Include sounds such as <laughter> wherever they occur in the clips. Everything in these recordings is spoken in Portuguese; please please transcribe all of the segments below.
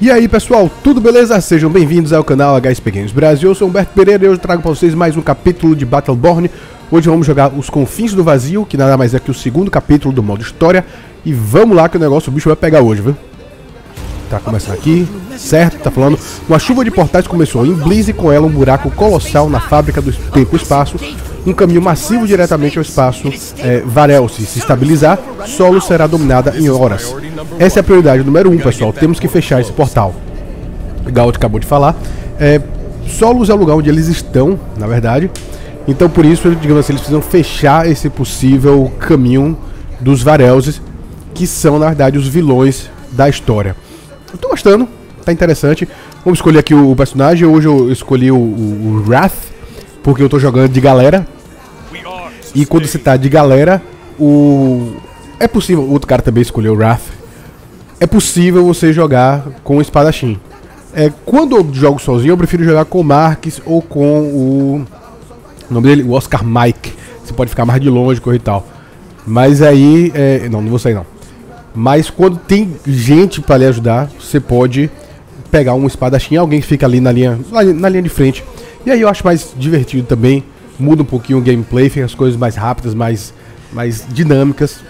E aí pessoal, tudo beleza? Sejam bem-vindos ao canal HSP Games Brasil, eu sou Humberto Pereira e hoje trago para vocês mais um capítulo de Battleborn. Hoje vamos jogar Os Confins do Vazio, que nada mais é que o segundo capítulo do modo história. E vamos lá que o negócio, o bicho vai pegar hoje, viu? Tá começando aqui, certo, tá falando. Uma chuva de portais começou em Bliss e com ela um buraco colossal na fábrica do tempo e espaço um caminho massivo diretamente ao espaço é, se, estabilizar, solo será dominada em horas. Essa é a prioridade número um, pessoal. Temos que fechar esse portal. Gaut acabou de falar. É, Solos é o lugar onde eles estão, na verdade. Então por isso, digamos assim, eles precisam fechar esse possível caminho dos Varelses, que são, na verdade, os vilões da história. Eu tô gostando, tá interessante. Vamos escolher aqui o, personagem. Hoje eu escolhi o, o, o Wrath, porque eu tô jogando de galera. E quando você tá de galera, o. É possível. O outro cara também escolheu o Wrath. É possível você jogar com o espadachim. É, quando eu jogo sozinho, eu prefiro jogar com o Marques ou com o. O nome dele? O Oscar Mike. Você pode ficar mais de longe, correr e tal. Mas aí. É, não, não vou sair não. Mas quando tem gente para lhe ajudar, você pode pegar um espadachim, alguém que fica ali na linha, na linha de frente. E aí eu acho mais divertido também muda um pouquinho o gameplay, fica as coisas mais rápidas, mais, mais dinâmicas.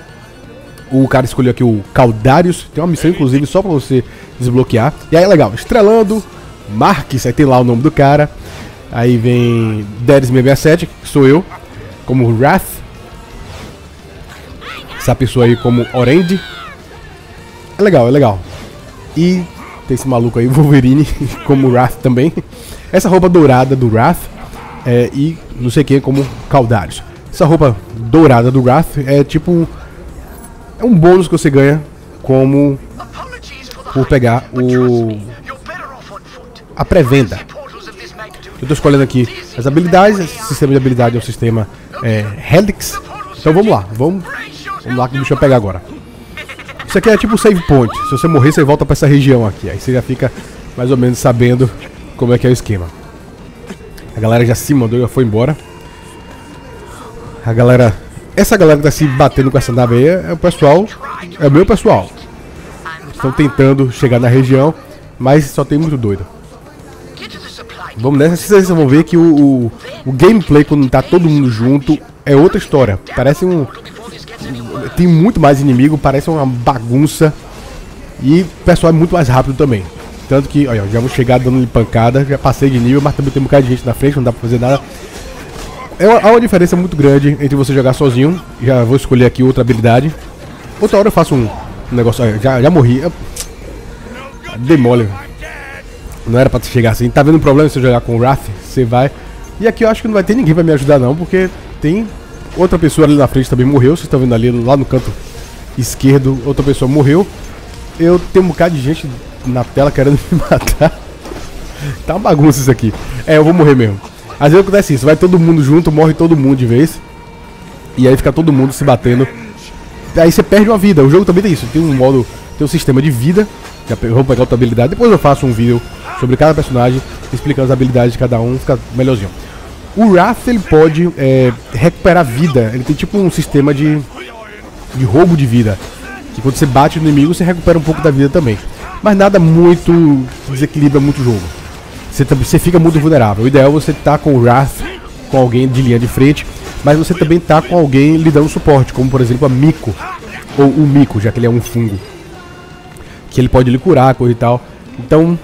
O cara escolheu aqui o Caldarius, tem uma missão inclusive só pra você desbloquear. E aí é legal, estrelando, Marques, aí tem lá o nome do cara. Aí vem Deres667, que sou eu, como Wrath. Essa pessoa aí como Orend. É legal, é legal. E tem esse maluco aí, <laughs> Wolverine, <laughs> como Wrath também. Essa roupa dourada do Wrath é, e não sei quem como Caldarius. Essa roupa dourada do Wrath é tipo é um bônus que você ganha como por pegar o a pré-venda. Eu estou escolhendo aqui as habilidades, esse sistema de habilidade é o sistema é, Helix. Então vamos lá, vamos, vamos lá que o bicho vai pegar agora. Isso aqui é tipo save point. Se você morrer, você volta para essa região aqui. Aí você já fica mais ou menos sabendo como é que é o esquema. A galera já se mandou, já foi embora. A galera. Essa galera que tá se batendo com essa nave aí é o pessoal. É o meu pessoal. Estão tentando chegar na região, mas só tem muito doido. Vamos nessa, vocês vão ver que o, o, o gameplay quando tá todo mundo junto é outra história. Parece um. Tem muito mais inimigo, parece uma bagunça. E o pessoal é muito mais rápido também. Tanto que, olha, já vou chegar dando pancada, já passei de nível, mas também tem um bocado de gente na frente, não dá pra fazer nada. É uma, há uma diferença muito grande entre você jogar sozinho, já vou escolher aqui outra habilidade. Outra hora eu faço um, negócio, olha, já, já morri. Demole. Não era pra chegar assim. Tá vendo um problema se jogar com o Wrath? Você vai. E aqui eu acho que não vai ter ninguém pra me ajudar não, porque tem outra pessoa ali na frente também morreu. Vocês estão vendo ali lá no canto esquerdo, outra pessoa morreu. Eu tenho um bocado de gente na tela querendo <laughs> me matar. tá uma bagunça isso aqui. É, eu vou morrer mesmo. Às vezes acontece isso, vai todo mundo junto, morre todo mundo de vez. E aí fica todo mundo se batendo. Aí você perde uma vida. O jogo também tem isso. Tem um modo, tem um sistema de vida. Já vou pegar outra habilidade. Depois eu faço um vídeo sobre cada personagem, explicando as habilidades de cada um, fica melhorzinho. O Wrath ele pode é, recuperar vida. Ele tem tipo um sistema de, de roubo de vida. Que quando você bate no inimigo, você recupera um pouco da vida também mas nada muito desequilibra muito o jogo. Você, fica muito vulnerável. O ideal é você estar tá com o Wrath, com alguém de linha de frente, mas você também tá com alguém lhe dando suporte, como por exemplo a Miko, ou o Miko, já que ele é um fungo. Que ele pode lhe curar, coisa e tal. Então,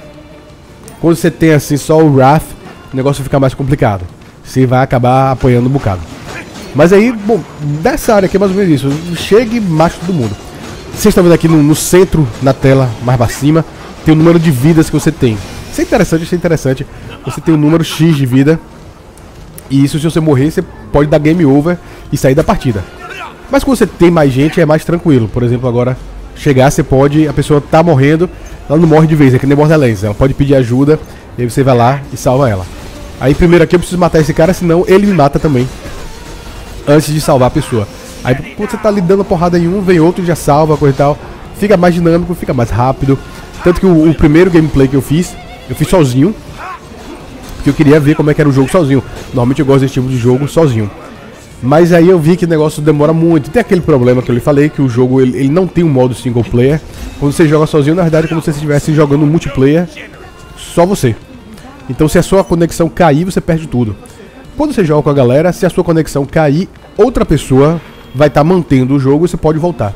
quando você tem assim só o Wrath, o negócio fica mais complicado. Você vai acabar apoiando um bocado. Mas aí, bom, dessa área aqui é mais ou menos isso. Chegue macho todo mundo. Vocês estão vendo aqui no, no, centro, na tela, mais para cima, tem o número de vidas que você tem. Isso é interessante, isso é interessante. Você tem um número X de vida. E isso, se você morrer, você pode dar game over e sair da partida. Mas quando você tem mais gente, é mais tranquilo. Por exemplo, agora, chegar, você pode... A pessoa tá morrendo, ela não morre de vez, é que nem Borderlands. Ela pode pedir ajuda, e aí você vai lá e salva ela. Aí primeiro aqui eu preciso matar esse cara, senão ele me mata também. Antes de salvar a pessoa. Aí você tá ali dando porrada em um, vem outro já salva, coisa e tal. Fica mais dinâmico, fica mais rápido. Tanto que o, o, primeiro gameplay que eu fiz, eu fiz sozinho. Porque eu queria ver como é que era o jogo sozinho. Normalmente eu gosto desse tipo de jogo sozinho. Mas aí eu vi que o negócio demora muito. Tem aquele problema que eu lhe falei, que o jogo ele, ele não tem um modo single player. Quando você joga sozinho, na verdade é como se você estivesse jogando multiplayer, só você. Então se a sua conexão cair, você perde tudo. Quando você joga com a galera, se a sua conexão cair, outra pessoa vai estar tá mantendo o jogo e você pode voltar.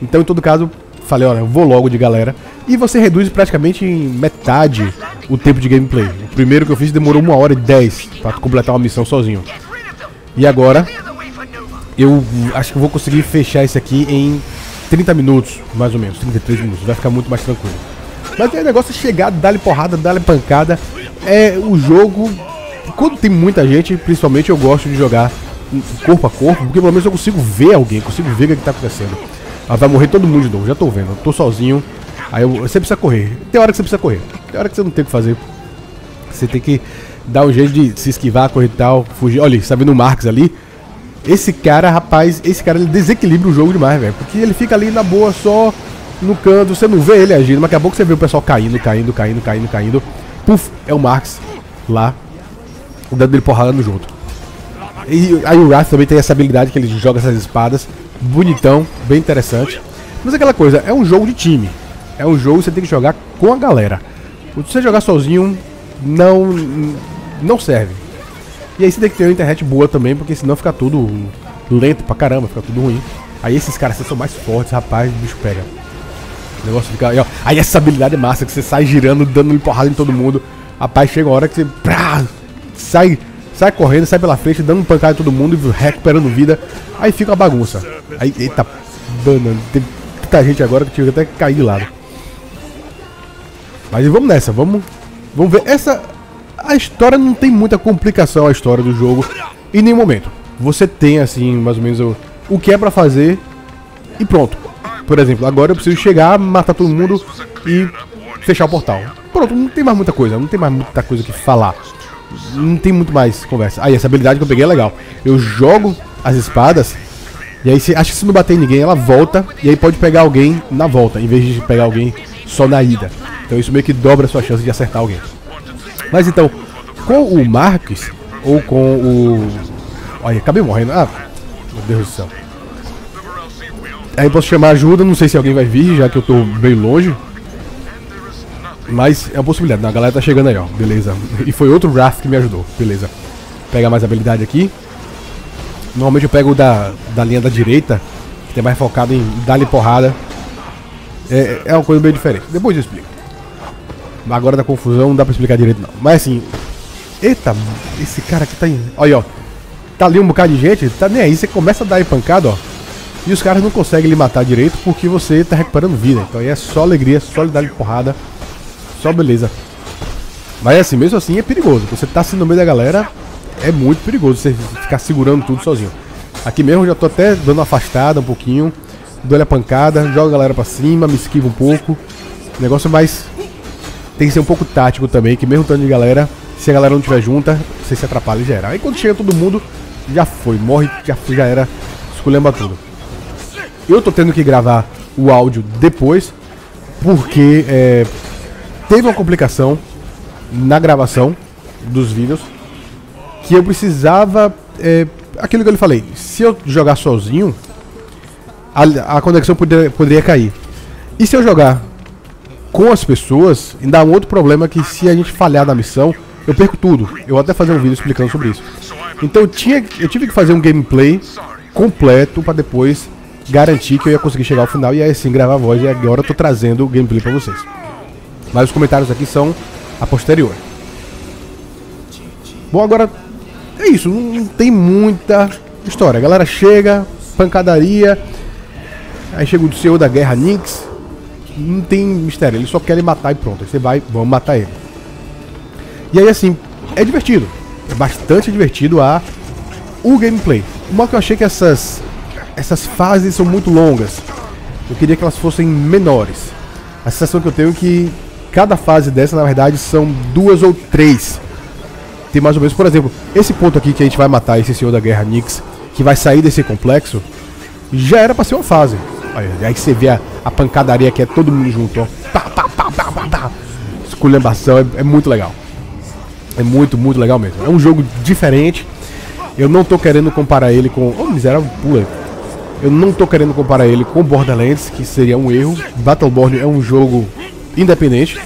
Então em todo caso, falei, olha, eu vou logo de galera. E você reduz praticamente em metade o tempo de gameplay. O primeiro que eu fiz demorou uma hora e dez para completar uma missão sozinho. E agora, eu acho que vou conseguir fechar esse aqui em 30 minutos, mais ou menos, 33 minutos. Vai ficar muito mais tranquilo. Mas o negócio é chegar, dar-lhe porrada, dar-lhe pancada. É o jogo. Quando tem muita gente, principalmente eu gosto de jogar corpo a corpo, porque pelo menos eu consigo ver alguém, consigo ver o que, é está acontecendo. Ah, vai morrer todo mundo de novo, já tô vendo. Eu tô sozinho. Aí eu, você precisa correr. Tem hora que você precisa correr. Tem hora que você não tem o que fazer. Você tem que dar um jeito de se esquivar, correr e tal, fugir. Olha, você tá vendo o Marx ali? Esse cara, rapaz, esse cara ele desequilibra o jogo demais, velho. Porque ele fica ali na boa só no canto, você não vê ele agindo, mas daqui a pouco você vê o pessoal caindo, caindo, caindo, caindo, caindo. Puf, é o Marx lá, dando ele porrada no junto. E aí o Wrath também tem essa habilidade que ele joga essas espadas, bonitão, bem interessante. Mas aquela coisa, é um jogo de time. É um jogo que você tem que jogar com a galera. Se você jogar sozinho, não não serve. E aí você tem que ter uma internet boa também, porque senão fica tudo lento pra caramba, fica tudo ruim. Aí esses caras são mais fortes, rapaz, o bicho pega. O negócio fica. Aí, ó, aí essa habilidade é massa, que você sai girando, dando porrada em todo mundo. Rapaz, chega uma hora que você. Prá, sai, sai correndo, sai pela frente, dando pancada em todo mundo recuperando vida. Aí fica a bagunça. Aí, eita, banana. Tem muita gente agora que tive até que cair de lado. Mas vamos nessa, vamos. Vamos ver. Essa. A história não tem muita complicação a história do jogo em nenhum momento. Você tem assim, mais ou menos o, o que é para fazer e pronto. Por exemplo, agora eu preciso chegar, matar todo mundo e fechar o portal. Pronto, não tem mais muita coisa, não tem mais muita coisa que falar. Não tem muito mais conversa. Aí, essa habilidade que eu peguei é legal. Eu jogo as espadas e aí, se, acho que se não bater ninguém, ela volta e aí pode pegar alguém na volta, em vez de pegar alguém só na ida. Então isso meio que dobra a sua chance de acertar alguém. Mas então, com o Marcos, ou com o. Olha, acabei morrendo. Ah, meu Deus do céu. Aí posso chamar ajuda, não sei se alguém vai vir, já que eu tô bem longe. Mas é uma possibilidade. Não, a galera tá chegando aí, ó. Beleza. E foi outro Wrath que me ajudou. Beleza. Pegar mais habilidade aqui. Normalmente eu pego da, da linha da direita, que é mais focado em dar-lhe porrada. É, é uma coisa bem diferente. Depois eu explico. Agora da confusão não dá pra explicar direito não. Mas assim. Eita, esse cara aqui tá em. Olha, ó. Tá ali um bocado de gente, tá nem aí. Você começa a dar pancada, ó. E os caras não conseguem lhe matar direito porque você tá recuperando vida. Então aí é só alegria, só lhe dar porrada. Só beleza. Mas assim, mesmo assim é perigoso. Você tá assim no meio da galera, é muito perigoso você ficar segurando tudo sozinho. Aqui mesmo já tô até dando uma afastada um pouquinho. Dou a pancada, jogo a galera pra cima, me esquivo um pouco. Negócio mais. Tem que ser um pouco tático também, que mesmo tanto de galera, se a galera não estiver junta, você se atrapalha e geral. Aí quando chega todo mundo, já foi, morre, já, já era, esculhamba tudo. Eu tô tendo que gravar o áudio depois, porque é, teve uma complicação na gravação dos vídeos que eu precisava. É, aquilo que eu lhe falei, se eu jogar sozinho, a, a conexão poderia, poderia cair. E se eu jogar com as pessoas, ainda há um outro problema que se a gente falhar na missão, eu perco tudo. Eu vou até fazer um vídeo explicando sobre isso. Então eu, tinha, eu tive que fazer um gameplay completo para depois garantir que eu ia conseguir chegar ao final e aí sim gravar a voz. E agora eu tô trazendo o gameplay para vocês. Mas os comentários aqui são a posterior. Bom, agora é isso. Não tem muita história. A galera chega, pancadaria. Aí chega o senhor da guerra Nix. Não tem mistério. Eles só querem matar e pronto. Aí você vai, vamos matar ele. E aí assim, é divertido. É bastante divertido a o gameplay. O mal que eu achei que essas essas fases são muito longas. Eu queria que elas fossem menores. A sensação que eu tenho é que cada fase dessa, na verdade, são duas ou três. Tem mais ou menos, por exemplo, esse ponto aqui que a gente vai matar esse senhor da guerra Nix, que vai sair desse complexo, já era pra ser uma fase. Aí, aí você vê a, a, pancadaria que é todo mundo junto, ó. Pá, pá, pá, pá, pá, pá. Esculhambação é, é muito legal. É muito, muito legal mesmo. É um jogo diferente. Eu não tô querendo comparar ele com. Oh, miserável, pula. Eu não tô querendo comparar ele com Borderlands, que seria um erro. Battleborn é um jogo independente.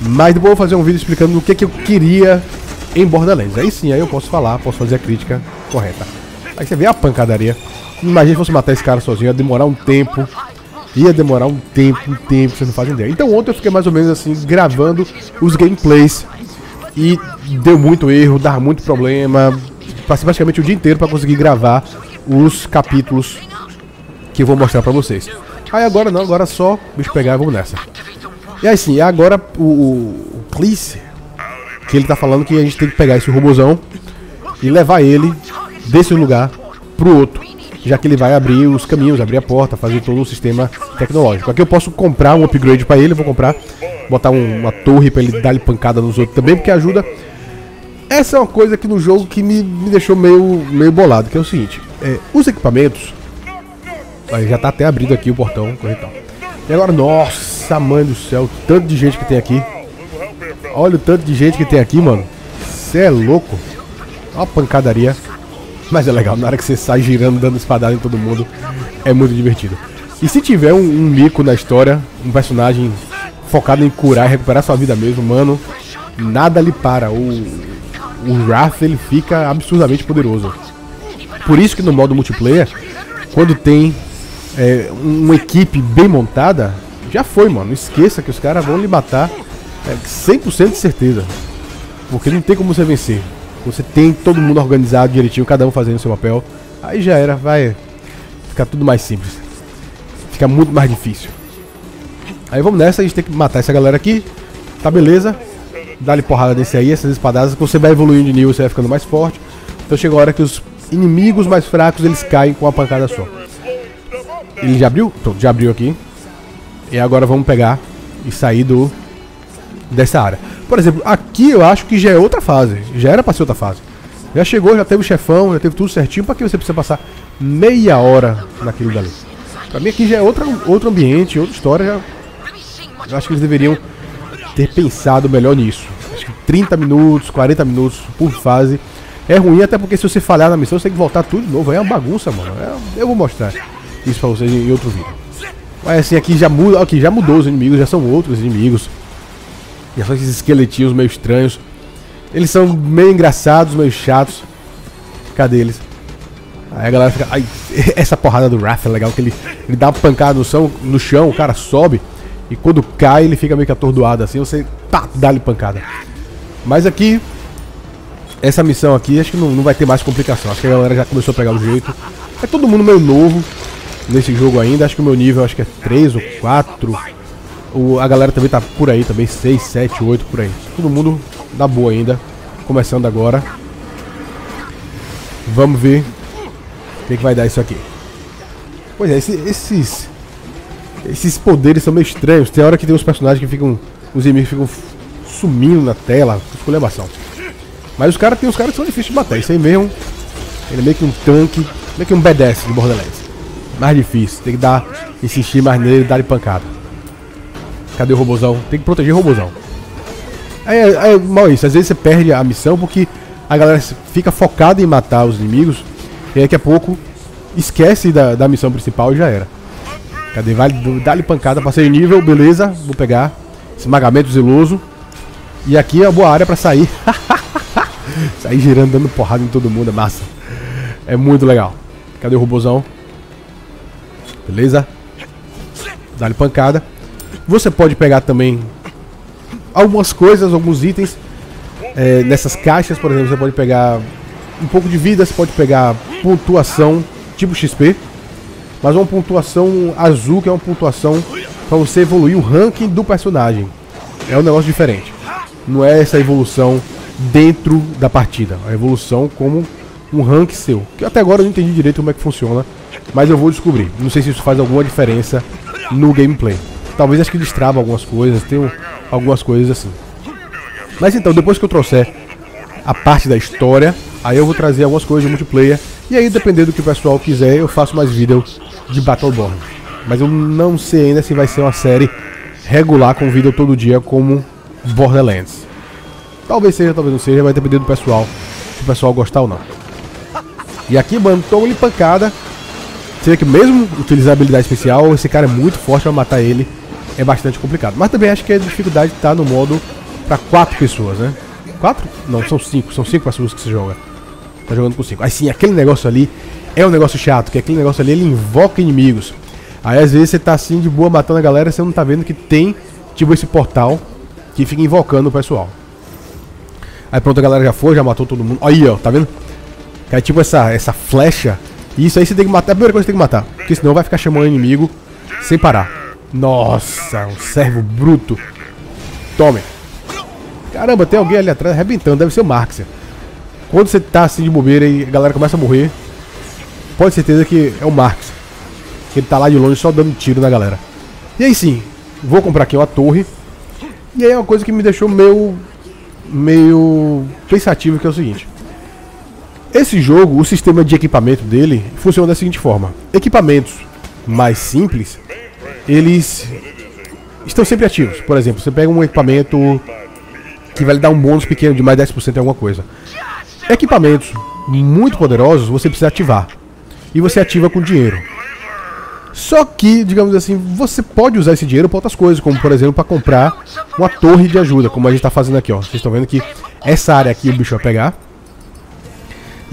Mas depois eu vou fazer um vídeo explicando o que, que eu queria em Borderlands. Aí sim, aí eu posso falar, posso fazer a crítica correta. Aí você vê a pancadaria. Imagina se fosse matar esse cara sozinho, ia demorar um tempo. Ia demorar um tempo, um tempo, vocês não fazem ideia. Então ontem eu fiquei mais ou menos assim, gravando os gameplays. E deu muito erro, dava muito problema. Passei praticamente o dia inteiro para conseguir gravar os capítulos que eu vou mostrar pra vocês. Aí agora não, agora só bicho pegar vamos nessa. E aí sim, agora o, o Clice, que ele tá falando que a gente tem que pegar esse robozão e levar ele desse lugar pro outro. Já que ele vai abrir os caminhos, abrir a porta, fazer todo o sistema tecnológico. Aqui eu posso comprar um upgrade para ele, vou comprar, botar um, uma torre para ele dar pancada nos outros também, porque ajuda. Essa é uma coisa aqui no jogo que me, me deixou meio, meio bolado, que é o seguinte, é, os equipamentos. Aí já tá até abrindo aqui o portão, coisa e agora, nossa mãe do céu, tanto de gente que tem aqui. Olha o tanto de gente que tem aqui, mano. Você é louco. Uma pancadaria. Mas é legal, na hora que você sai girando, dando espadada em todo mundo, é muito divertido. E se tiver um, um mico na história, um personagem focado em curar e recuperar sua vida mesmo, mano, nada lhe para. O, o Wrath ele fica absurdamente poderoso. Por isso que no modo multiplayer, quando tem é, uma equipe bem montada, já foi, mano. Esqueça que os caras vão lhe matar é, 100% de certeza. Porque não tem como você vencer. Você tem todo mundo organizado direitinho, cada um fazendo seu papel. Aí já era, vai ficar tudo mais simples. Fica muito mais difícil. Aí vamos nessa, a gente tem que matar essa galera aqui. Tá beleza. Dá-lhe porrada desse aí, essas espadadas. Você vai evoluindo de nível, você vai ficando mais forte. Então chega a hora que os inimigos mais fracos eles caem com uma pancada só. Ele já abriu? Pronto, já abriu aqui. E agora vamos pegar e sair do dessa área. Por exemplo, aqui eu acho que já é outra fase. Já era pra ser outra fase. Já chegou, já teve o chefão, já teve tudo certinho. Pra que você precisa passar meia hora naquilo dali? Pra mim aqui já é outra, outro ambiente, outra história. Já... Eu acho que eles deveriam ter pensado melhor nisso. Acho que 30 minutos, 40 minutos por fase é ruim, até porque se você falhar na missão, você tem que voltar tudo de novo. É uma bagunça, mano. É, eu vou mostrar isso pra vocês em outro vídeo. Mas assim, aqui já muda. Aqui já mudou os inimigos, já são outros inimigos. Já são esses esqueletinhos meio estranhos. Eles são meio engraçados, meio chatos. Cadê eles? Aí a galera fica. Ai, <laughs> essa porrada do Wrath é legal, que ele, ele dá uma pancada no chão, no chão, o cara sobe. E quando cai, ele fica meio que atordoado assim. Você tá, dá-lhe pancada. Mas aqui, essa missão aqui, acho que não, não vai ter mais complicação. Acho que a galera já começou a pegar o jeito. É todo mundo meio novo nesse jogo ainda. Acho que o meu nível acho que é 3 ou 4. O, a galera também tá por aí também, 6, 7, 8 por aí. Todo mundo da boa ainda. Começando agora. Vamos ver o que, que vai dar isso aqui. Pois é, esse, esses. Esses poderes são meio estranhos. Tem hora que tem uns personagens que ficam. Os inimigos ficam sumindo na tela. Esculhambação. Mas os caras tem os caras que são difíceis de matar. Isso aí mesmo. Ele é meio que um tanque. Meio que um BDS de Borderlands. Mais difícil. Tem que dar. Insistir mais nele e dar-lhe pancada. Cadê o robozão? Tem que proteger o robozão. É, é, é mal isso. Às vezes você perde a missão porque a galera fica focada em matar os inimigos. E daqui a pouco esquece da, da missão principal e já era. Cadê? Vai dar-lhe pancada. Passei nível, beleza. Vou pegar. Esmagamento zeloso. E aqui é uma boa área pra sair. <laughs> sair girando, dando porrada em todo mundo. É massa. É muito legal. Cadê o robozão? Beleza? Dá-lhe pancada. Você pode pegar também algumas coisas, alguns itens. É, nessas caixas, por exemplo, você pode pegar um pouco de vida, você pode pegar pontuação tipo XP. Mas uma pontuação azul, que é uma pontuação para você evoluir o ranking do personagem. É um negócio diferente. Não é essa evolução dentro da partida. A evolução como um rank seu. Que até agora eu não entendi direito como é que funciona. Mas eu vou descobrir. Não sei se isso faz alguma diferença no gameplay. Talvez acho que destrava algumas coisas, tem algumas coisas assim. Mas então, depois que eu trouxer a parte da história, aí eu vou trazer algumas coisas de multiplayer. E aí, dependendo do que o pessoal quiser, eu faço mais vídeos de Battleborn. Mas eu não sei ainda se vai ser uma série regular com vídeo todo dia como Borderlands. Talvez seja, talvez não seja, vai depender do pessoal, se o pessoal gostar ou não. E aqui, mano, toma-lhe pancada. Você vê que mesmo utilizar a habilidade especial, esse cara é muito forte pra matar ele. É bastante complicado. Mas também acho que a dificuldade tá no modo pra quatro pessoas, né? Quatro? Não, são cinco. São cinco pessoas que você joga. Tá jogando com cinco. Aí sim, aquele negócio ali é um negócio chato, que aquele negócio ali ele invoca inimigos. Aí às vezes você tá assim de boa matando a galera, você não tá vendo que tem tipo esse portal que fica invocando o pessoal. Aí pronto, a galera já foi, já matou todo mundo. Aí, ó, tá vendo? É tipo essa, essa flecha. Isso aí você tem que matar. A primeira coisa que você tem que matar. Porque senão vai ficar chamando o inimigo sem parar. Nossa, um servo bruto. Tome. Caramba, tem alguém ali atrás arrebentando. Deve ser o Marx. Quando você tá assim de bobeira e a galera começa a morrer, pode certeza que é o Marx. Ele tá lá de longe só dando tiro na galera. E aí sim, vou comprar aqui uma torre. E aí é uma coisa que me deixou meio. meio pensativo que é o seguinte. Esse jogo, o sistema de equipamento dele funciona da seguinte forma: equipamentos mais simples, eles estão sempre ativos. Por exemplo, você pega um equipamento que vai lhe dar um bônus pequeno de mais 10% em alguma coisa. Equipamentos muito poderosos você precisa ativar. E você ativa com dinheiro. Só que, digamos assim, você pode usar esse dinheiro para outras coisas, como por exemplo para comprar uma torre de ajuda, como a gente está fazendo aqui, ó. Vocês estão vendo que essa área aqui o bicho vai pegar.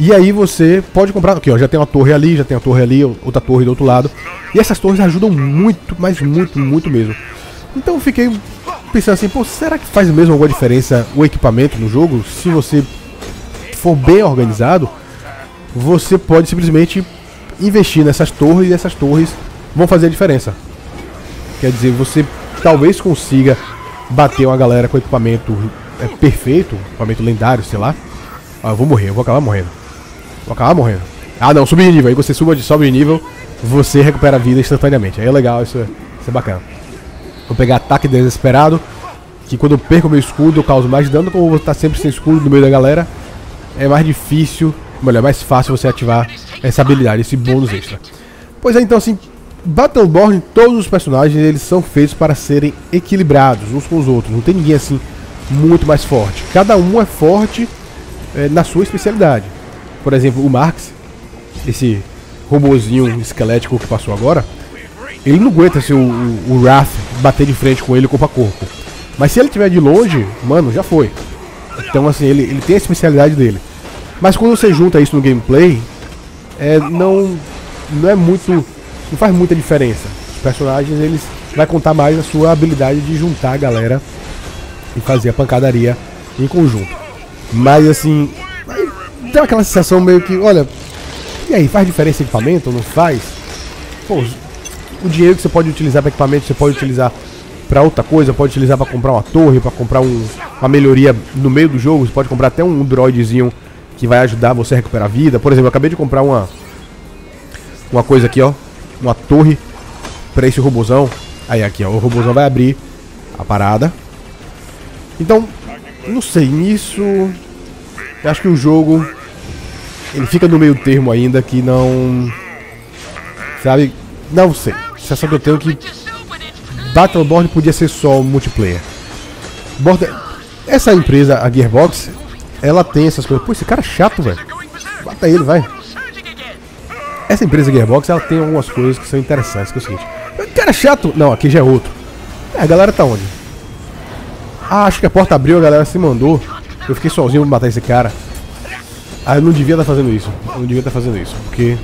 E aí você pode comprar, aqui ó, já tem uma torre ali, já tem a torre ali, outra torre do outro lado. E essas torres ajudam muito, mas muito, muito mesmo. Então eu fiquei pensando assim, pô, será que faz mesmo alguma diferença o equipamento no jogo? Se você for bem organizado, você pode simplesmente investir nessas torres e essas torres vão fazer a diferença. Quer dizer, você talvez consiga bater uma galera com equipamento é, perfeito, equipamento lendário, sei lá. Ah, eu vou morrer, eu vou acabar morrendo. Vou acabar morrendo. Ah não, subir de nível. Aí você suba de, sobe de nível, você recupera a vida instantaneamente. Aí é legal, isso é, isso é bacana. Vou pegar ataque desesperado. Que quando eu perco meu escudo eu causo mais dano. Como eu vou estar sempre sem escudo no meio da galera, é mais difícil, melhor, é mais fácil você ativar essa habilidade, esse bônus extra. Pois é, então assim, Battleborn, todos os personagens eles são feitos para serem equilibrados uns com os outros. Não tem ninguém assim muito mais forte. Cada um é forte é, na sua especialidade. Por exemplo, o Marx, esse robozinho esquelético que passou agora, ele não aguenta se o, o, o Wrath bater de frente com ele corpo a corpo. Mas se ele estiver de longe, mano, já foi. Então assim, ele, ele tem a especialidade dele. Mas quando você junta isso no gameplay, é, não, não é muito. não faz muita diferença. Os personagens eles vai contar mais a sua habilidade de juntar a galera e fazer a pancadaria em conjunto. Mas assim, tem aquela sensação meio que, olha, e aí, faz diferença equipamento ou não faz? Pô, o dinheiro que você pode utilizar para equipamento, você pode utilizar para outra coisa, pode utilizar para comprar uma torre, para comprar um, uma melhoria no meio do jogo, você pode comprar até um droidzinho que vai ajudar você a recuperar a vida. Por exemplo, eu acabei de comprar uma uma coisa aqui, ó, uma torre para esse robozão. Aí aqui, ó, o robozão vai abrir a parada. Então, não sei, nisso eu acho que o jogo ele fica no meio termo ainda que não sabe, não sei. Sabe que eu tenho que Battleborn podia ser só multiplayer. Border... Essa empresa, a Gearbox, ela tem essas coisas. Pô, esse cara é chato, velho. Bata ele, vai. Essa empresa Gearbox, ela tem algumas coisas que são interessantes, que é o seguinte. Cara chato. Não, aqui já é outro. É, a galera tá onde? Ah, acho que a porta abriu, a galera se mandou. Eu fiquei sozinho pra matar esse cara. Ah, eu não devia estar tá fazendo isso. Eu não devia estar tá fazendo isso, porque...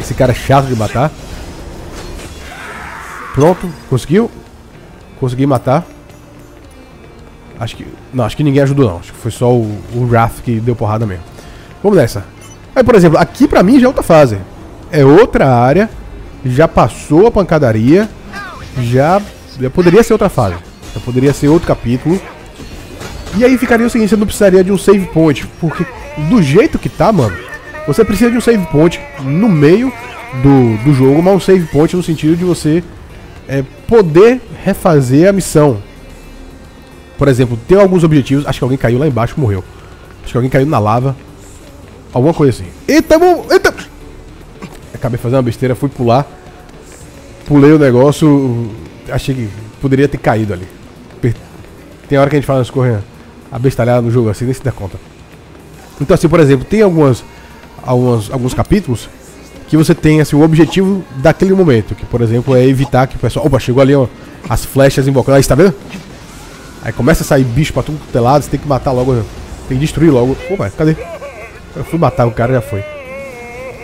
Esse cara é chato de matar. Pronto, conseguiu? Consegui matar. Acho que. Não, acho que ninguém ajudou não. Acho que foi só o, o Wrath que deu porrada mesmo. Vamos nessa. Aí, por exemplo, aqui pra mim já é outra fase. É outra área. Já passou a pancadaria. Já, já poderia ser outra fase. Já poderia ser outro capítulo. E aí ficaria o seguinte, você não precisaria de um save point. Porque do jeito que tá, mano, você precisa de um save point no meio do, do jogo, mas um save point no sentido de você é, poder refazer a missão. Por exemplo, tem alguns objetivos. Acho que alguém caiu lá embaixo morreu. Acho que alguém caiu na lava. Alguma coisa assim. Eita, bom, eita! Acabei fazendo uma besteira, fui pular. Pulei o negócio. Achei que poderia ter caído ali. Tem hora que a gente fala nas correndo a bestalhada no jogo assim, nem se dá conta. Então assim, por exemplo, tem algumas alguns, alguns capítulos que você tem assim, o objetivo daquele momento, que por exemplo é evitar que o pessoal. Opa, chegou ali ó, as flechas invocando. Aí, tá vendo? Aí começa a sair bicho pra tudo que é você tem que matar logo. Tem que destruir logo. Opa, cadê? Eu fui matar o cara já foi.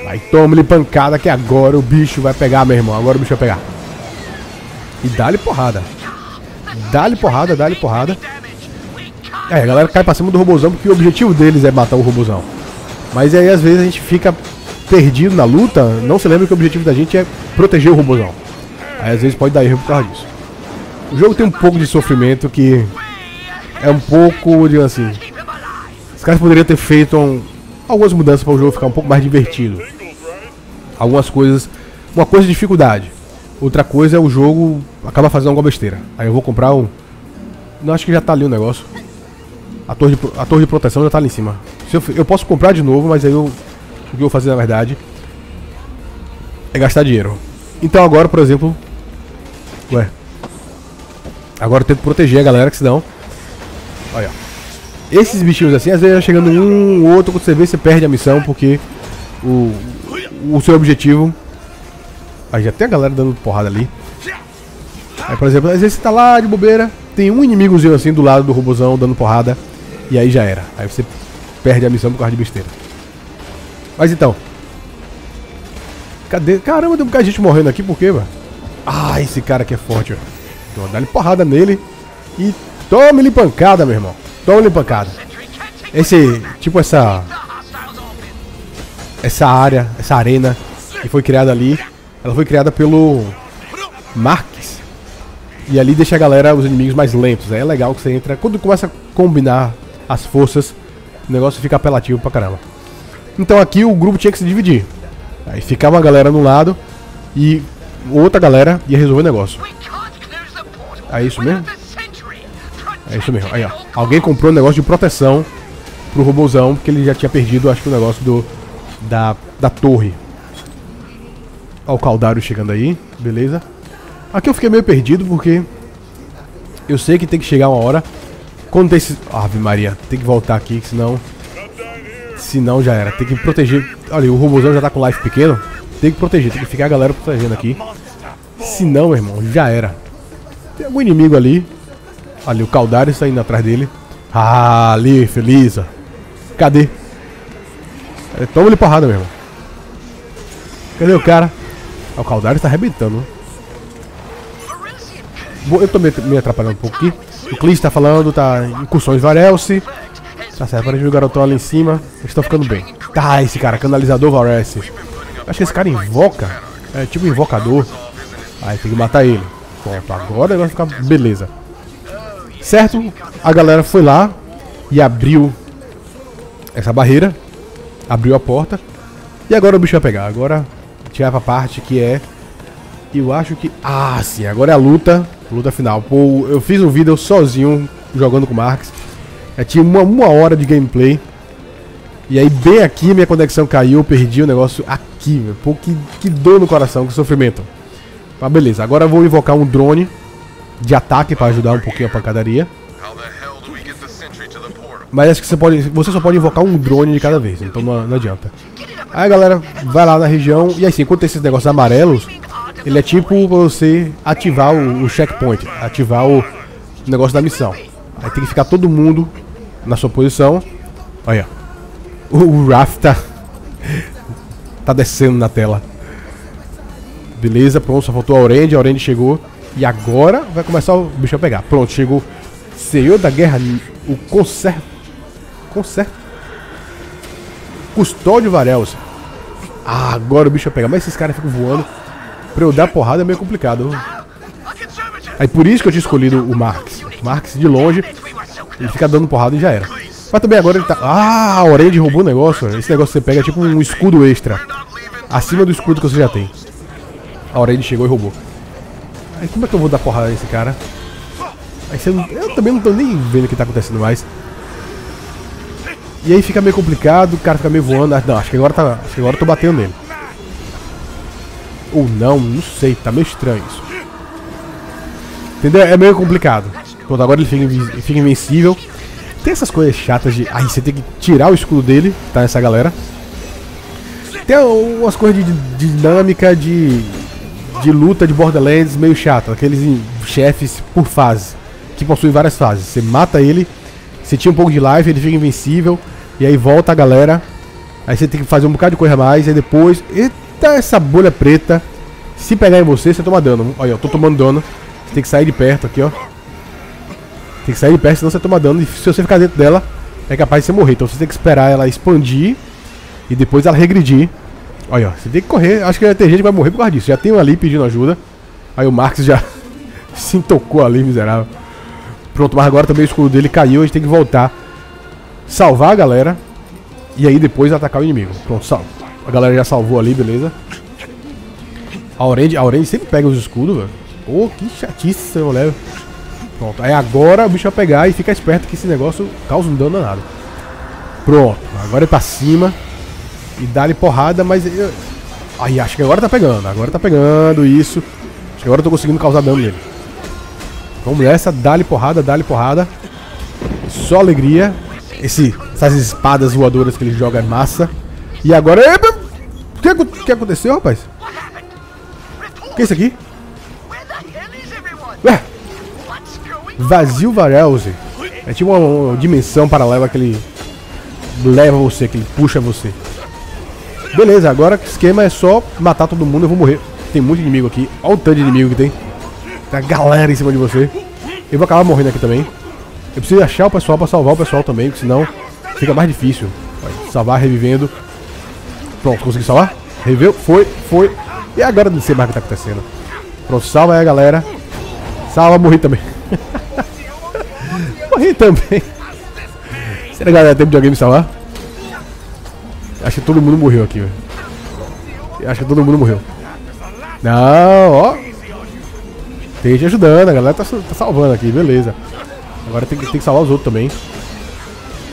Aí toma-lhe pancada que agora o bicho vai pegar, meu irmão. Agora o bicho vai pegar. E dá-lhe porrada. Dá-lhe porrada, dá-lhe porrada. É, a galera cai pra cima do robozão porque o objetivo deles é matar o robozão. Mas aí às vezes a gente fica perdido na luta, não se lembra que o objetivo da gente é proteger o robozão. Aí às vezes pode dar erro por causa disso. O jogo tem um pouco de sofrimento que é um pouco, digamos assim. Os caras poderiam ter feito um, algumas mudanças para o jogo ficar um pouco mais divertido. Algumas coisas. Uma coisa de dificuldade. Outra coisa é o jogo acaba fazendo alguma besteira. Aí eu vou comprar um. Não, acho que já tá ali o negócio. A torre de, a torre de proteção já tá ali em cima. Eu, eu, posso comprar de novo, mas aí eu, o que eu vou fazer na verdade é gastar dinheiro. Então agora, por exemplo. Ué. Agora eu tento proteger a galera, que senão. Olha. Esses bichinhos assim, às vezes chegando um ou outro, quando você vê, você perde a missão, porque o, o seu objetivo. Aí já tem a galera dando porrada ali. Aí, por exemplo, às vezes você tá lá de bobeira, tem um inimigozinho assim do lado do robozão dando porrada. E aí já era. Aí você perde a missão por causa de besteira. Mas então. Cadê? Caramba, tem um bocado de gente morrendo aqui, por quê, mano? Ah, esse cara aqui é forte, ó. Então, dá-lhe porrada nele e tome-lhe pancada, meu irmão. Tome-lhe pancada. Esse, tipo essa... Essa área, essa arena que foi criada ali, ela foi criada pelo Marques. E ali deixa a galera, os inimigos mais lentos. Aí é legal que você entra, quando começa a combinar as forças, o negócio fica apelativo pra caramba. Então aqui o grupo tinha que se dividir. Aí ficava uma galera no lado e outra galera ia resolver o negócio. É isso mesmo? É isso mesmo. Aí, ó. Alguém comprou um negócio de proteção pro robôzão, porque ele já tinha perdido, acho que o negócio do da, da torre. Ó o Caldário chegando aí, beleza. Aqui eu fiquei meio perdido porque eu sei que tem que chegar uma hora quando tem esse... Ave Maria, tem que voltar aqui, senão... Senão já era. Tem que proteger... Olha, o robôzão já tá com life pequeno. Tem que proteger, tem que ficar a galera protegendo aqui. Senão, meu irmão, já era. Tem algum inimigo ali. Ali, o Caldaris está indo atrás dele. Ah, ali, feliz. Cadê? É, Toma-lhe porrada, meu irmão. Cadê o cara? Ah, o Caldaris está arrebentando. Eu tô me, me atrapalhando um pouco aqui. O Clis tá falando, tá incursões Varelse. Tá certo, para o garotão ali em cima. Eles estão ficando bem. Tá, esse cara, canalizador Varelse. Acho que esse cara invoca. É tipo invocador. Aí tem que matar ele. Pronto, agora vai ficar beleza. Certo? A galera foi lá e abriu essa barreira. Abriu a porta. E agora o bicho vai pegar. Agora a vai pra parte que é. Eu acho que. Ah, sim, agora é a luta Luta final. Pô, eu fiz um vídeo sozinho jogando com o Marx. Eu tinha uma, uma hora de gameplay. E aí bem aqui minha conexão caiu, eu perdi o negócio aqui, meu. Pô, que, que dor no coração, que sofrimento. Mas beleza, agora eu vou invocar um drone de ataque para ajudar um pouquinho a pancadaria. Mas acho que você pode. Você só pode invocar um drone de cada vez, então não, não adianta. Aí galera vai lá na região e assim, enquanto esses negócios amarelos, ele é tipo você ativar o, o checkpoint, ativar o negócio da missão. Aí tem que ficar todo mundo na sua posição. Olha. O, Raf tá, <laughs> tá descendo na tela. Beleza, pronto, só faltou a Orange, a Orange chegou. E agora vai começar o bicho a pegar. Pronto, chegou. Senhor da Guerra, o conserto. Conserto. Custódio Varels. Ah, agora o bicho vai pegar. Mas esses caras ficam voando. Pra eu dar porrada é meio complicado. Aí por isso que eu tinha escolhido o Marx. O Marx de longe, ele fica dando porrada e já era. Mas também agora ele tá... Ah, a Orange roubou o negócio. Esse negócio que você pega é tipo um escudo extra. Acima do escudo que você já tem. A Orange chegou e roubou. Aí como é que eu vou dar porrada nesse cara? Aí você não... Eu também não tô nem vendo o que tá acontecendo mais. E aí fica meio complicado, o cara fica meio voando. Ah, não, acho que agora tá. Acho que agora eu tô batendo nele. Ou não, não sei, tá meio estranho isso. Entendeu? É meio complicado. Pronto, agora ele fica, fica invencível. Tem essas coisas chatas de. Aí você tem que tirar o escudo dele, tá? Essa galera. Tem umas coisas de, de dinâmica, de, de luta de Borderlands meio chato. Aqueles chefes por fase, que possuem várias fases. Você mata ele, você tira um pouco de life, ele fica invencível, e aí volta a galera. Aí você tem que fazer um bocado de coisa a mais, e depois... Essa bolha preta. Se pegar em você, você toma dano. Olha, eu tô tomando dano. Você tem que sair de perto aqui, ó. Tem que sair de perto, senão você toma dano. E se você ficar dentro dela, é capaz de você morrer. Então você tem que esperar ela expandir e depois ela regredir. Olha, você tem que correr. Acho que vai ter gente que vai morrer por causa disso. Já tem um ali pedindo ajuda. Aí o Marx já <laughs> se intocou ali, miserável. Pronto, mas agora também o escudo dele caiu. A gente tem que voltar. Salvar a galera. E aí depois atacar o inimigo. Pronto, salvo. A galera já salvou ali, beleza. A Orange, a Orange sempre pega os escudos, velho. Pô, que chatice eu levo. Pronto, aí agora o bicho vai pegar e fica esperto que esse negócio causa um dano danado. Pronto, agora é pra cima. E dá-lhe porrada, mas... Eu... Aí, acho que agora tá pegando. Agora tá pegando, isso. Acho que agora eu tô conseguindo causar dano nele. Vamos nessa, dá-lhe porrada, dá-lhe porrada. Só alegria. Esse, essas espadas voadoras que ele joga é massa. E agora... O que, que aconteceu, rapaz? O que é isso aqui? Ué, Vazio Varelse. É tipo uma, uma, dimensão paralela que ele leva você, que ele puxa você. Beleza, agora o esquema é só matar todo mundo, eu vou morrer. Tem muito inimigo aqui. Olha o tanto de inimigo que tem. Tem a galera em cima de você. Eu vou acabar morrendo aqui também. Eu preciso achar o pessoal pra salvar o pessoal também, porque senão fica mais difícil. Vai salvar revivendo. Pronto, consegui salvar? Reviveu, foi, foi. E agora não sei mais o que tá acontecendo. Pronto, salva aí galera. Salva, morri também. <laughs> morri também. Será que galera tem videogame salvar? Acho que todo mundo morreu aqui, velho. Acho que todo mundo morreu. Não, ó. Tem gente ajudando, a galera tá, tá salvando aqui, beleza. Agora tem, tem que salvar os outros também.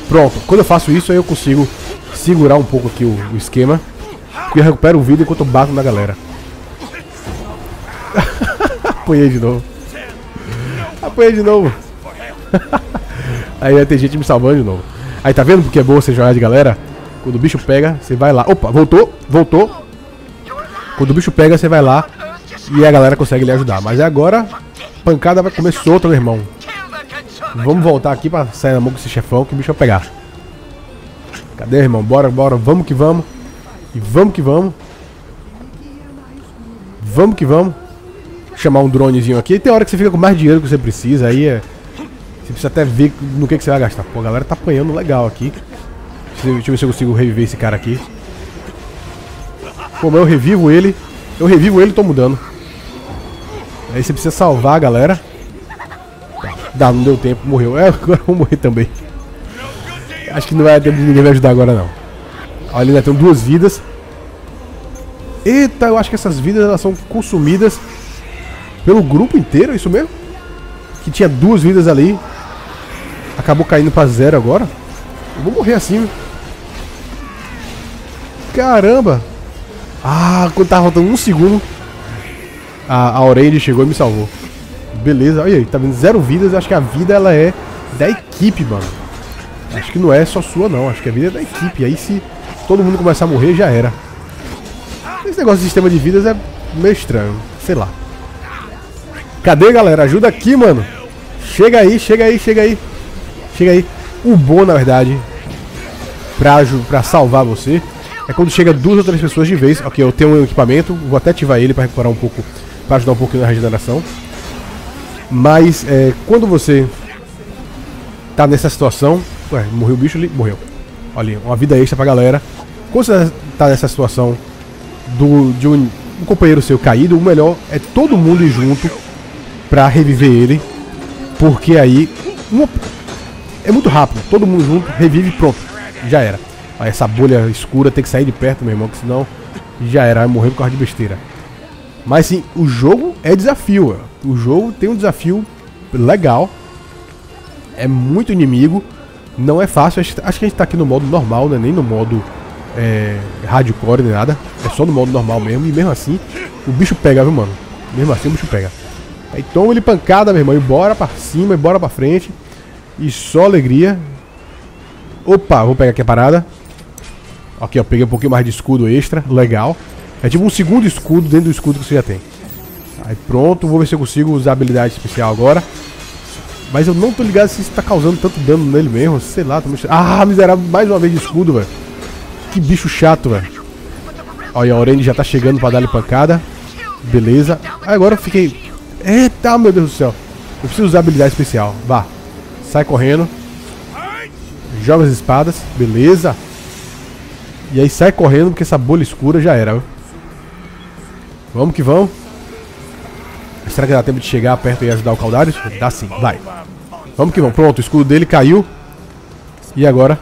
Pronto, quando eu faço isso aí eu consigo segurar um pouco aqui o, o esquema. Porque eu recupero o vida enquanto eu bato na galera. <laughs> Apanhei de novo. Apanhei de novo. <laughs> Aí vai ter gente me salvando de novo. Aí tá vendo porque é bom você jogar de galera? Quando o bicho pega, você vai lá. Opa, voltou, voltou. Quando o bicho pega, você vai lá e a galera consegue lhe ajudar. Mas agora, pancada vai comer solta, meu irmão. Vamos voltar aqui pra sair na mão com esse chefão que o bicho vai pegar. Cadê, irmão? Bora, bora, vamos que vamos. E vamos que vamos. Vamos que vamos. Chamar um dronezinho aqui. Tem hora que você fica com mais dinheiro que você precisa. Aí é. Você precisa até ver no que, que você vai gastar. Pô, a galera tá apanhando legal aqui. Deixa eu ver se eu consigo reviver esse cara aqui. Mas eu revivo ele. Eu revivo ele e tô mudando. Aí você precisa salvar a galera. Dá, não deu tempo, morreu. É, agora eu vou morrer também. Acho que não vai ter ninguém me ajudar agora não. Olha, ainda tem duas vidas. Eita, eu acho que essas vidas elas são consumidas pelo grupo inteiro, é isso mesmo? Que tinha duas vidas ali. Acabou caindo pra zero agora. Eu vou morrer assim. Caramba! Ah, quando tava faltando um segundo, a, a Orange chegou e me salvou. Beleza, olha aí, tá vendo? Zero vidas, acho que a vida ela é da equipe, mano. Acho que não é só sua não, acho que a vida é da equipe. Aí se todo mundo começar a morrer, já era. Esse negócio de sistema de vidas é meio estranho, sei lá. Cadê, galera? Ajuda aqui, mano. Chega aí, chega aí, chega aí. Chega aí. O bom, na verdade, pra, pra salvar você, é quando chega duas ou três pessoas de vez. Ok, eu tenho um equipamento, vou até ativar ele pra recuperar um pouco, pra ajudar um pouquinho na regeneração. Mas, é, quando você tá nessa situação... Ué, morreu o bicho ali? Morreu. Olha, uma vida extra pra galera. Quando você tá nessa situação do, de um, um companheiro seu caído, o melhor é todo mundo ir junto pra reviver ele. Porque aí... Uma, é muito rápido. Todo mundo junto, revive pronto. Já era. Aí essa bolha escura tem que sair de perto, meu irmão, que senão já era, vai morrer por causa de besteira. Mas sim, o jogo é desafio. O jogo tem um desafio legal. É muito inimigo. Não é fácil. Acho que a gente tá aqui no modo normal, né? Nem no modo é, hardcore nem nada. É só no modo normal mesmo. E mesmo assim, o bicho pega, viu, mano? Mesmo assim, o bicho pega. Aí toma ele pancada, meu irmão. E bora pra cima, e bora pra frente. E só alegria. Opa, vou pegar aqui a parada. Aqui, ó, peguei um pouquinho mais de escudo extra, legal. É tipo um segundo escudo dentro do escudo que você já tem. Aí pronto, vou ver se eu consigo usar a habilidade especial agora. Mas eu não tô ligado se isso tá causando tanto dano nele mesmo. Sei lá, tô mexendo. Ah, miserável, mais uma vez de escudo, velho. Que bicho chato, velho. Olha, a Orange já tá chegando pra dar-lhe pancada. Beleza. Agora eu fiquei... Eita, meu Deus do céu. Eu preciso usar habilidade especial. Vá. Sai correndo. Joga as espadas. Beleza. E aí sai correndo porque essa bolha escura já era. Viu? Vamos que vamos. Será que dá tempo de chegar perto e ajudar o Caldarius? Dá sim, vai. Vamos que vamos. Pronto, o escudo dele caiu. E agora?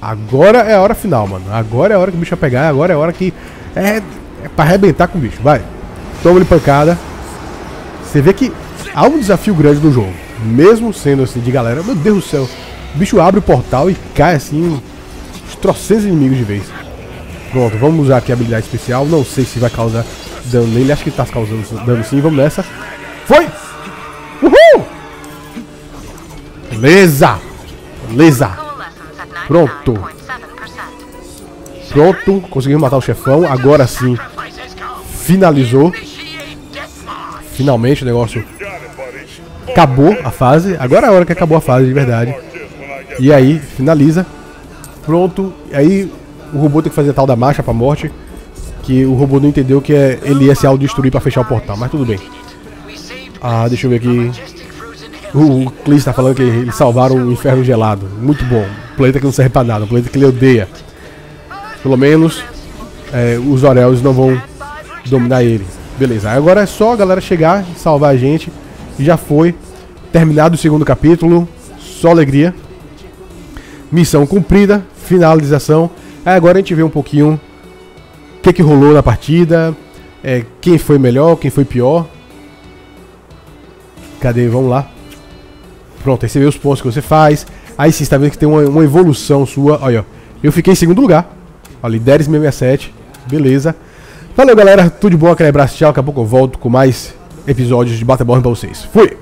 Agora é a hora final, mano. Agora é a hora que o bicho vai pegar. Agora é a hora que... É, é pra arrebentar com o bicho. Vai. Toma-lhe pancada. Você vê que há um desafio grande no jogo. Mesmo sendo assim de galera. Meu Deus do céu. O bicho abre o portal e cai assim. Trocentos inimigos de vez. Pronto, vamos usar aqui a habilidade especial. Não sei se vai causar dano nele. Acho que tá causando dano sim. Vamos nessa. Foi! Uhul! Beleza! Beleza! Pronto. Pronto. Conseguimos matar o chefão. Agora sim. Finalizou. Finalmente o negócio acabou a fase. Agora é a hora que acabou a fase de verdade. E aí, finaliza. Pronto. Aí o robô tem que fazer a tal da marcha pra morte. Que o robô não entendeu que é, ele ia se autodestruir pra fechar o portal, mas tudo bem. Ah, deixa eu ver aqui. O, Clis tá falando que eles salvaram o inferno gelado. Muito bom. Um planeta que não serve pra nada, um planeta que ele odeia. Pelo menos é, os Orelhos não vão dominar ele. Beleza, agora é só a galera chegar e salvar a gente. Já foi. Terminado o segundo capítulo. Só alegria. Missão cumprida. Finalização. Agora a gente vê um pouquinho que, que rolou na partida, é, quem foi melhor, quem foi pior. Cadê? Vamos lá. Pronto, aí você vê os pontos que você faz. Aí sim, você tá vendo que tem uma, uma evolução sua. Olha. Eu fiquei em segundo lugar. Olha, Lideres 667. Beleza. Valeu, galera. Tudo de bom. Aquele abraço. Tchau. Daqui a pouco eu volto com mais episódios de Battleborn pra vocês. Fui!